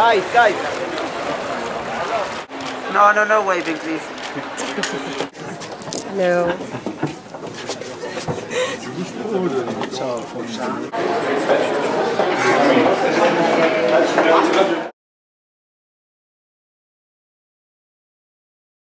Guys, guys. No, no, no waving, please. Hello. Ciao,